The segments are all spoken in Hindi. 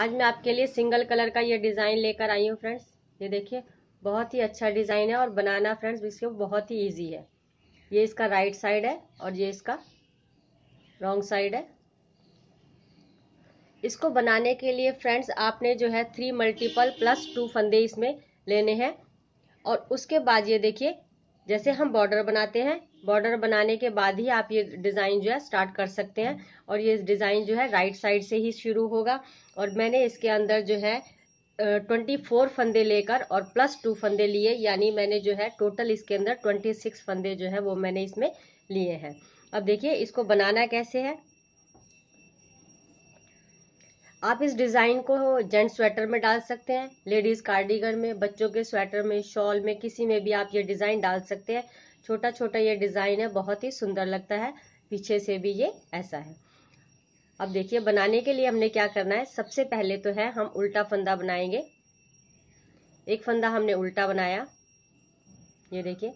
आज मैं आपके लिए सिंगल कलर का ये डिज़ाइन लेकर आई हूँ फ्रेंड्स। ये देखिए, बहुत ही अच्छा डिज़ाइन है और बनाना फ्रेंड्स, इसके बहुत ही इजी है। ये इसका राइट साइड है और ये इसका रॉन्ग साइड है। इसको बनाने के लिए फ्रेंड्स, आपने जो है थ्री मल्टीपल प्लस टू फंदे इसमें लेने हैं। और उसके बाद ये देखिए, जैसे हम बॉर्डर बनाते हैं बॉर्डर बनाने के बाद ही आप ये डिज़ाइन जो है स्टार्ट कर सकते हैं और ये डिज़ाइन जो है राइट साइड से ही शुरू होगा। और मैंने इसके अंदर जो है ट्वेंटी फोर फंदे लेकर और प्लस टू फंदे लिए, यानी मैंने जो है टोटल इसके अंदर ट्वेंटी सिक्स फंदे जो है वो मैंने इसमें लिए हैं। अब देखिए इसको बनाना कैसे है। आप इस डिज़ाइन को जेंट्स स्वेटर में डाल सकते हैं, लेडीज़ कार्डिगन में, बच्चों के स्वेटर में, शॉल में, किसी में भी आप ये डिज़ाइन डाल सकते हैं। छोटा छोटा ये डिज़ाइन है, बहुत ही सुंदर लगता है। पीछे से भी ये ऐसा है। अब देखिए, बनाने के लिए हमने क्या करना है? सबसे पहले तो है, हम उल्टा फंदा बनाएँगे। एक फंदा हमने उल्टा बनाया। ये देखिए,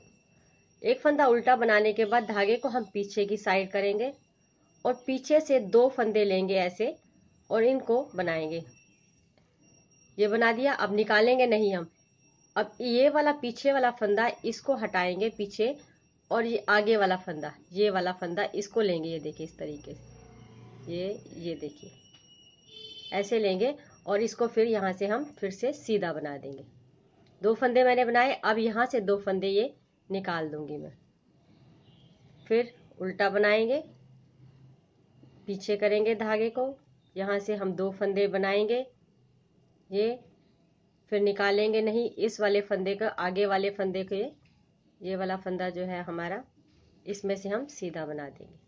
एक फंदा उल्टा बनाने के बाद धागे को हम पीछे की साइड करेंगे और पीछे से दो फंदे लेंगे ऐसे और इनको बनाएँगे। ये बना दिया, अब निकालेंगे नहीं हम। अब ये वाला पीछे वाला फंदा इसको हटाएँगे पीछे और ये आगे वाला फंदा, ये वाला फंदा इसको लेंगे, ये देखिए इस तरीके से। ये ये देखिए। ऐसे लेंगे और इसको फिर यहाँ से हम फिर से सीधा बना देंगे। दो फंदे मैंने बनाए, अब यहाँ से दो फंदे ये निकाल दूँगी मैं। फिर उल्टा बनाएँगे, पीछे करेंगे धागे को, यहाँ से हम दो फंदे बनाएँगे। ये फिर निकालेंगे नहीं, इस वाले फंदे का, आगे वाले फंदे के, ये वाला फंदा जो है हमारा, इसमें से हम सीधा बना देंगे।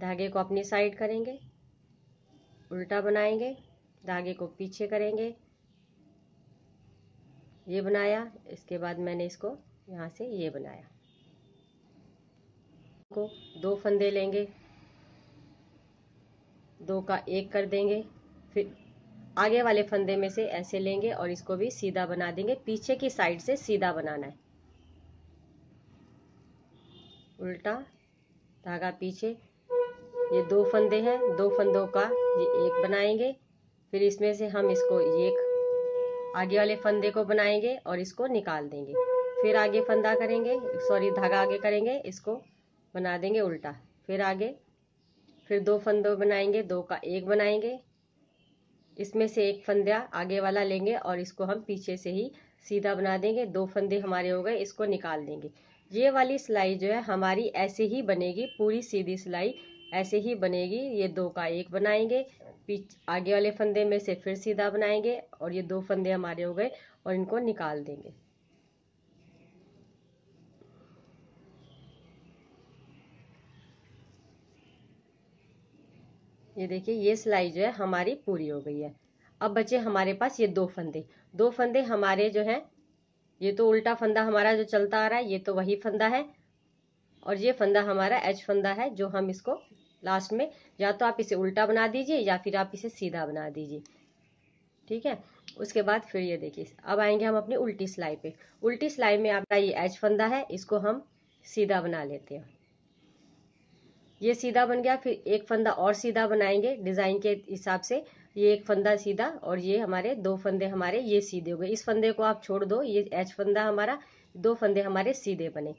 धागे को अपनी साइड करेंगे, उल्टा बनाएँगे, धागे को पीछे करेंगे। ये बनाया, इसके बाद मैंने इसको यहाँ से ये बनाया। को दो फंदे लेंगे, दो का एक कर देंगे, फिर आगे वाले फंदे में से ऐसे लेंगे और इसको भी सीधा बना देंगे। पीछे की साइड से सीधा बनाना है। उल्टा, धागा पीछे। ये दो फंदे हैं, दो फंदों का ये एक बनाएँगे। फिर इसमें से हम इसको एक आगे वाले फंदे को बनाएँगे और इसको निकाल देंगे। फिर आगे फंदा करेंगे, सॉरी, धागा आगे करेंगे, इसको बना देंगे उल्टा। फिर आगे, फिर दो फंदों बनाएँगे, दो का एक बनाएँगे। इसमें से एक फंदा आगे वाला लेंगे और इसको हम पीछे से ही सीधा बना देंगे। दो फंदे हमारे हो गए, इसको निकाल देंगे। ये वाली सिलाई जो है, हमारी ऐसे ही बनेगी, पूरी सीधी सिलाई ऐसे ही बनेगी। ये दो का एक बनाएँगे, पीछ, आगे वाले फंदे में से फिर सीधा बनाएँगे और ये दो फंदे हमारे हो गए और इनको निकाल देंगे। ये देखिए, ये सिलाई जो है हमारी पूरी हो गई है। अब बचे हमारे पास ये दो फंदे। दो फंदे हमारे जो है, ये तो उल्टा फंदा हमारा जो चलता आ रहा है, ये तो वही फंदा है। और ये फंदा हमारा एच फंदा है, जो हम इसको लास्ट में या तो आप इसे उल्टा बना दीजिए या फिर आप इसे सीधा बना दीजिए। ठीक है? उसके बाद फिर ये देखिए, अब आएँगे हम अपनी उल्टी सिलाई पे। उल्टी सिलाई में आपका ये एच फंदा है, इसको हम सीधा बना लेते हैं। ये सीधा बन गया, फिर एक फंदा और सीधा बनाएँगे डिज़ाइन के हिसाब से। ये एक फंदा सीधा और ये हमारे दो फंदे हमारे ये सीधे हो गए। इस फंदे को आप छोड़ दो, ये एच फंदा हमारा, दो फंदे हमारे सीधे बने।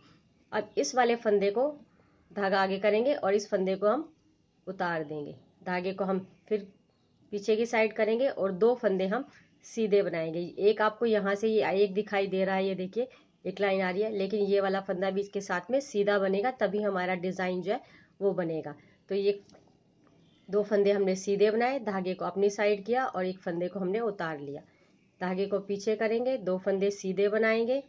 अब इस वाले फंदे को धागा आगे करेंगे और इस फंदे को हम उतार देंगे। धागे को हम फिर पीछे की साइड करेंगे और दो फंदे हम सीधे बनाएँगे। एक आपको यहाँ से ये एक दिखाई दे रहा है, ये देखिए, एक लाइन आ रही है, लेकिन ये वाला फंदा भी इसके साथ में सीधा बनेगा, तभी हमारा डिज़ाइन जो है वो बनेगा। तो ये दो फंदे हमने सीधे बनाए, धागे को अपनी साइड किया और एक फंदे को हमने उतार लिया। धागे को पीछे करेंगे, दो फंदे सीधे बनाएँगे।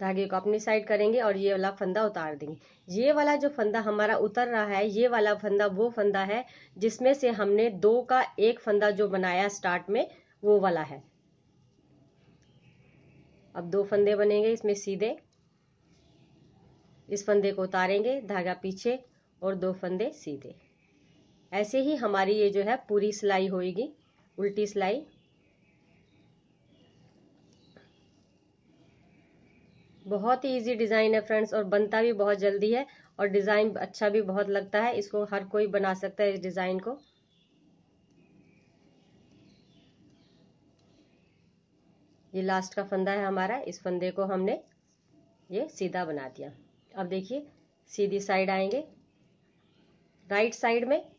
धागे को अपनी साइड करेंगे और ये वाला फंदा उतार देंगे। ये वाला जो फंदा हमारा उतर रहा है, ये वाला फंदा, वो फंदा है, जिसमें से हमने दो का एक फंदा जो बनाया स्टार्ट में, वो वाला है। अब दो फंदे बनेंगे इसमें सीधे। इस फंदे को उतारेंगे धागा पीछे और दो फंदे सीधे। ऐसे ही हमारी ये जो है पूरी सिलाई होएगी, उल्टी सिलाई। बहुत ही इजी डिज़ाइन है फ्रेंड्स और बनता भी बहुत जल्दी है और डिज़ाइन अच्छा भी बहुत लगता है। इसको हर कोई बना सकता है इस डिज़ाइन को। ये लास्ट का फंदा है हमारा। इस फंदे को हमने ये सीधा बना दिया। अब देखिए, सीधी साइड आएँगे। राइट साइड में,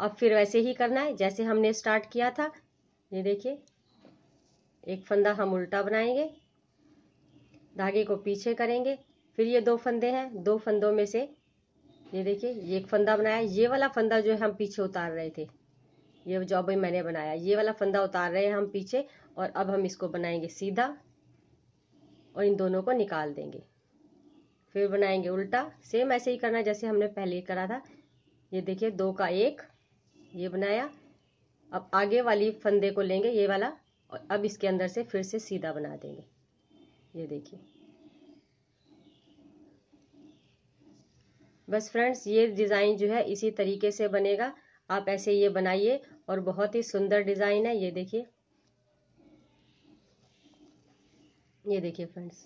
अब फिर वैसे ही करना है, जैसे हमने स्टार्ट किया था। ये देखिए, एक फंदा हम उल्टा बनाएँगे, धागे को पीछे करेंगे। फिर ये दो फंदे हैं, दो फंदों में से, ये देखिए, ये एक फंदा बनाया, ये वाला फंदा जो है हम पीछे उतार रहे थे। ये जो अभी मैंने बनाया, ये वाला फंदा उतार रहे हैं हम पीछे, और अब हम इसको बनाएँगे सीधा, और इन दोनों को निकाल देंगे। फिर बनाएँगे उल्टा। सेम ऐसे ही करना जैसे हमने पहले करा था। ये देखिए, दो का एक, ये बनाया। अब आगे वाली फंदे को लेंगे, ये वाला, और अब इसके अंदर से फिर से सीधा बना देंगे। ये देखिए। बस फ्रेंड्स, ये डिज़ाइन जो है इसी तरीके से बनेगा। आप ऐसे ये बनाइए, और बहुत ही सुंदर डिज़ाइन है। ये देखिए। ये देखिए फ्रेंड्स।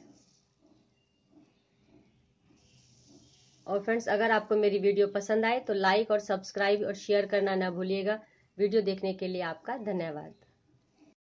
और फ्रेंड्स अगर आपको मेरी वीडियो पसंद आए तो लाइक और सब्सक्राइब और शेयर करना ना भूलिएगा। वीडियो देखने के लिए आपका धन्यवाद।